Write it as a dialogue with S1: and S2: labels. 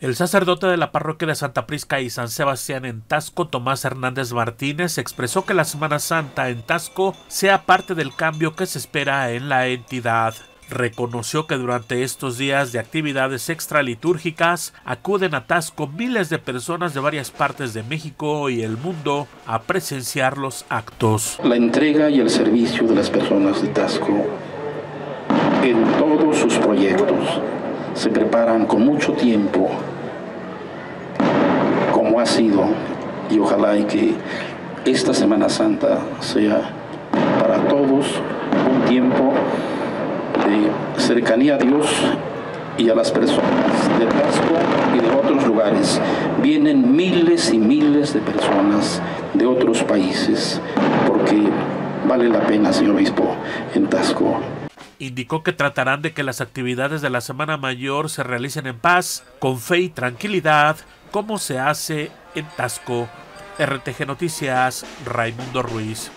S1: El sacerdote de la parroquia de Santa Prisca y San Sebastián en Tasco, Tomás Hernández Martínez, expresó que la Semana Santa en Tasco sea parte del cambio que se espera en la entidad. Reconoció que durante estos días de actividades extralitúrgicas acuden a Tasco miles de personas de varias partes de México y el mundo a presenciar los actos.
S2: La entrega y el servicio de las personas de Tasco en todos sus proyectos se preparan con mucho tiempo, como ha sido, y ojalá y que esta Semana Santa sea para todos un tiempo de cercanía a Dios y a las personas de Pascua y de otros lugares. Vienen miles y miles de personas de otros países porque vale la pena, señor obispo, en Tasco
S1: indicó que tratarán de que las actividades de la Semana Mayor se realicen en paz, con fe y tranquilidad, como se hace en Tasco. RTG Noticias, Raimundo Ruiz.